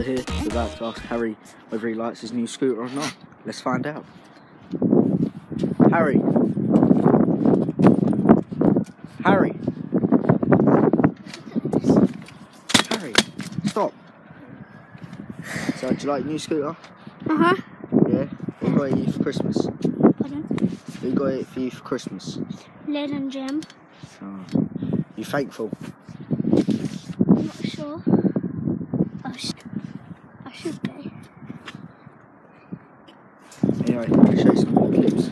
are here. We're about to ask Harry whether he likes his new scooter or not. Let's find out. Harry. Harry. Harry. Stop. So, do you like your new scooter? Uh huh. Yeah. Who got it you for Christmas? Pardon? Who got it for you for Christmas? Lynn and Jim. Oh. You thankful? Anyway, I'll show you some clips of the scooter.